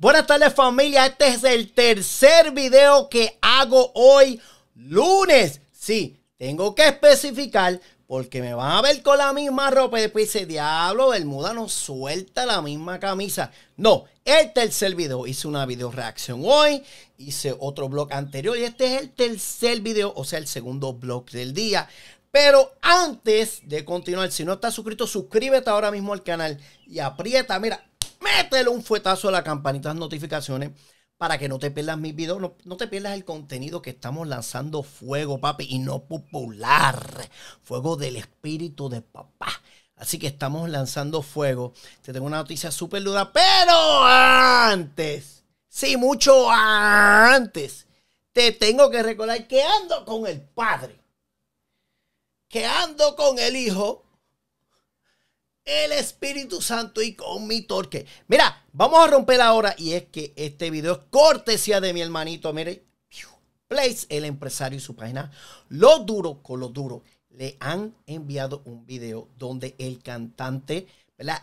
Buenas tardes familia, este es el tercer video que hago hoy lunes. Sí, tengo que especificar porque me van a ver con la misma ropa y después dice, diablo, Bermuda no suelta la misma camisa. No, el tercer video, hice una video reacción hoy, hice otro blog anterior y este es el tercer video, o sea, el segundo blog del día. Pero antes de continuar, si no estás suscrito, suscríbete ahora mismo al canal y aprieta, mira, métele un fuetazo a la campanita de notificaciones para que no te pierdas mis videos, no, te pierdas el contenido que estamos lanzando fuego, papi, y no popular, fuego del espíritu de papá. Así que estamos lanzando fuego. Te tengo una noticia súper dura, pero antes, sí, mucho antes, te tengo que recordar que ando con el Padre, que ando con el Hijo el Espíritu Santo y con mi torque. Mira, vamos a romper ahora y es que este video es cortesía de mi hermanito, mire, Place, el empresario y su página, lo duro con lo duro. Le han enviado un video donde el cantante.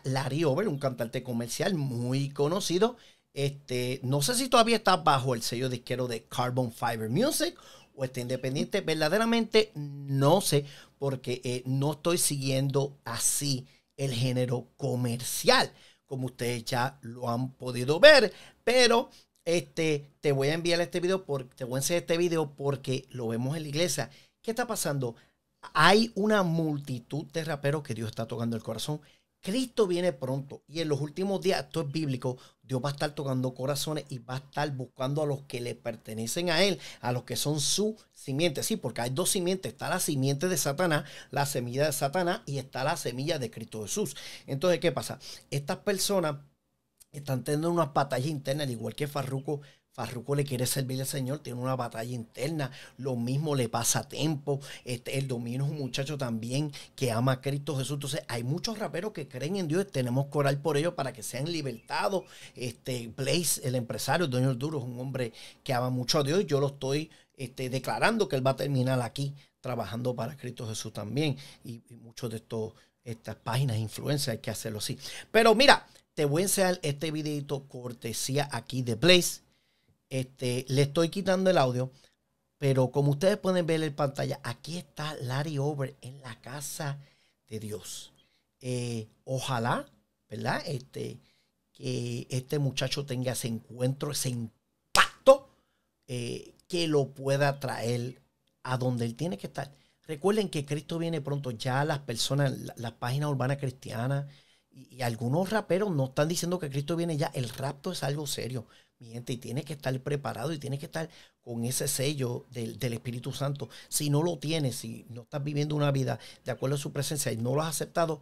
Larry Over, un cantante comercial muy conocido, este, no sé si todavía está bajo el sello disquero de Carbon Fiber Music o está independiente, verdaderamente no sé, porque eh, no estoy siguiendo así el género comercial, como ustedes ya lo han podido ver, pero este, te voy a enviar este video, porque, te voy a enseñar este video porque lo vemos en la iglesia. ¿Qué está pasando? Hay una multitud de raperos que Dios está tocando el corazón Cristo viene pronto y en los últimos días, esto es bíblico, Dios va a estar tocando corazones y va a estar buscando a los que le pertenecen a Él, a los que son su simiente. Sí, porque hay dos simientes. Está la simiente de Satanás, la semilla de Satanás y está la semilla de Cristo Jesús. Entonces, ¿qué pasa? Estas personas están teniendo una batalla interna, al igual que Farruco Farruko le quiere servir al Señor, tiene una batalla interna. Lo mismo le pasa a Tempo. Este, el Domino es un muchacho también que ama a Cristo Jesús. Entonces, hay muchos raperos que creen en Dios. Tenemos que orar por ellos para que sean libertados. Este, Blaze, el empresario, el dueño duro, es un hombre que ama mucho a Dios. Yo lo estoy este, declarando que él va a terminar aquí trabajando para Cristo Jesús también. Y, muchos de estos estas páginas de influencia hay que hacerlo así. Pero mira, te voy a enseñar este videito cortesía aquí de Blaze este, le estoy quitando el audio, pero como ustedes pueden ver en pantalla, aquí está Larry Over en la casa de Dios. Eh, ojalá, ¿verdad? Este, que este muchacho tenga ese encuentro, ese impacto eh, que lo pueda traer a donde él tiene que estar. Recuerden que Cristo viene pronto. Ya las personas, las páginas urbanas cristianas y, y, algunos raperos no están diciendo que Cristo viene ya. El rapto es algo serio mi gente, y tiene que estar preparado y tiene que estar con ese sello del, Espíritu Santo. Si no lo tienes, si no estás viviendo una vida de acuerdo a su presencia y no lo has aceptado,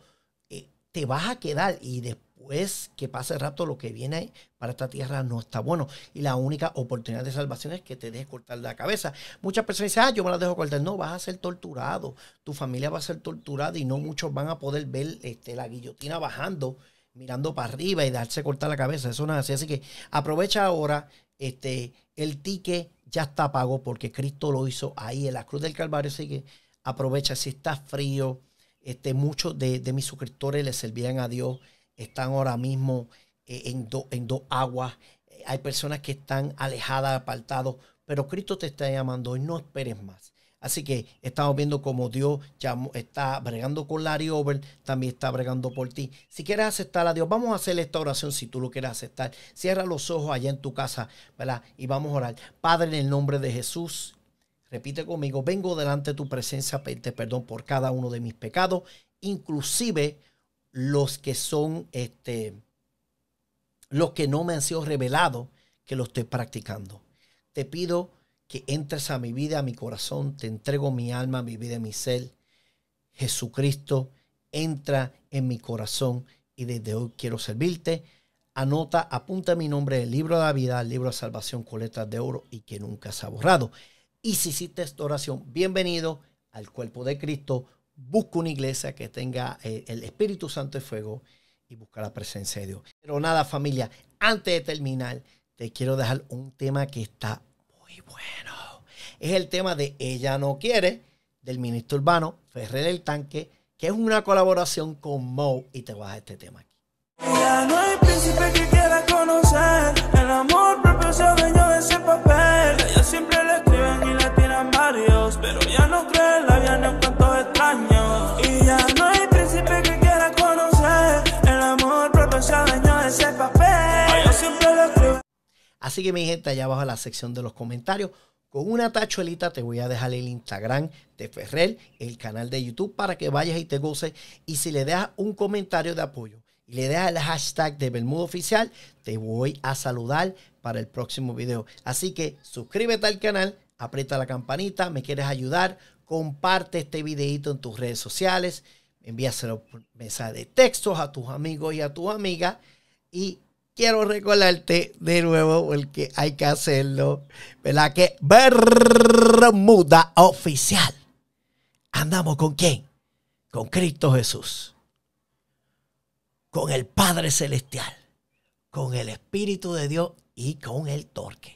eh, te vas a quedar y después que pase el rato lo que viene para esta tierra no está bueno. Y la única oportunidad de salvación es que te dejes cortar la cabeza. Muchas personas dicen, ah, yo me la dejo cortar. No, vas a ser torturado. Tu familia va a ser torturada y no muchos van a poder ver este, la guillotina bajando mirando para arriba y darse cortar la cabeza. Eso no es así. Así que aprovecha ahora. Este, el ticket ya está pago porque Cristo lo hizo ahí en la cruz del Calvario. Así que aprovecha si está frío. Este, muchos de, mis suscriptores le servían a Dios. Están ahora mismo eh, en, en dos aguas. Eh, hay personas que están alejadas, apartados. Pero Cristo te está llamando y no esperes más. Así que estamos viendo cómo Dios está bregando con Larry Over, también está bregando por ti. Si quieres aceptar a Dios, vamos a hacer esta oración si tú lo quieres aceptar. Cierra los ojos allá en tu casa, ¿verdad? Y vamos a orar. Padre, en el nombre de Jesús, repite conmigo, vengo delante de tu presencia, pedirte perdón por cada uno de mis pecados, inclusive los que son, este, los que no me han sido revelados, que lo estoy practicando. Te pido que entres a mi vida, a mi corazón, te entrego mi alma, mi vida mi ser. Jesucristo, entra en mi corazón y desde hoy quiero servirte. Anota, apunta mi nombre el libro de la vida, el libro de salvación con letras de oro y que nunca se ha borrado. Y si hiciste esta oración, bienvenido al cuerpo de Cristo. Busca una iglesia que tenga eh, el Espíritu Santo de fuego y busca la presencia de Dios. Pero nada, familia, antes de terminar, te quiero dejar un tema que está muy bueno. Es el tema de Ella no quiere, del ministro urbano Ferrer el Tanque, que es una colaboración con Mo y te vas a este tema aquí. Ya no hay príncipe que quiera conocer, el amor propio se dueño de ese papel. Ellos siempre le escriben y le tiran varios, pero ya no creen la vida ni un cuento extraño. Y ya no hay Así que mi gente, allá abajo en la sección de los comentarios, con una tachuelita te voy a dejar el Instagram de Ferrer, el canal de YouTube para que vayas y te goces. Y si le dejas un comentario de apoyo y le dejas el hashtag de Bermudo Oficial, te voy a saludar para el próximo video. Así que suscríbete al canal, aprieta la campanita, me quieres ayudar, comparte este videito en tus redes sociales, envíaselo por mensaje de textos a tus amigos y a tus amigas y quiero recordarte de nuevo, porque hay que hacerlo, ¿verdad? Que Bermuda Oficial. ¿Andamos con quién? Con Cristo Jesús. Con el Padre Celestial. Con el Espíritu de Dios y con el torque.